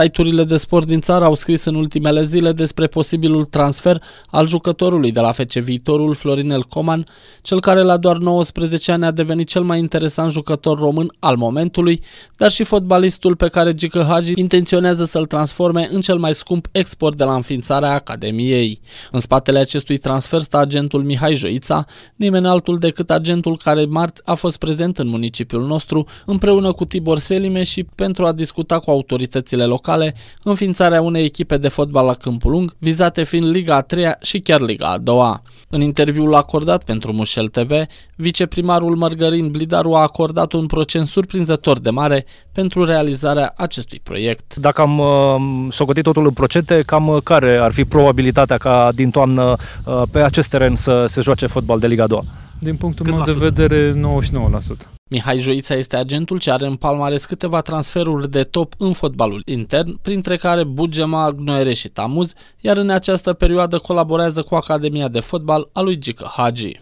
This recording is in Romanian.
site-urile de sport din țară au scris în ultimele zile despre posibilul transfer al jucătorului de la FC Viitorul Florinel Coman, cel care la doar 19 ani a devenit cel mai interesant jucător român al momentului, dar și fotbalistul pe care Gică Hagi intenționează să-l transforme în cel mai scump export de la înființarea Academiei. În spatele acestui transfer stă agentul Mihai Joița, nimeni altul decât agentul care marți a fost prezent în municipiul nostru împreună cu Tibor Selime și pentru a discuta cu autoritățile locale înființarea unei echipe de fotbal la Câmpul Lung, vizate fiind Liga a 3 și chiar Liga a 2 În interviul acordat pentru Mușel TV, viceprimarul Mărgărin Blidaru a acordat un procent surprinzător de mare pentru realizarea acestui proiect. Dacă am uh, socotit totul în procente, cam uh, care ar fi probabilitatea ca din toamnă uh, pe acest teren să se joace fotbal de Liga 2? Din punctul Cât meu de vedere, 99%. Mihai Joița este agentul ce are în palmares câteva transferuri de top în fotbalul intern, printre care Bugema, Gnoere și Tamuz, iar în această perioadă colaborează cu Academia de Fotbal a lui Gică Hagi.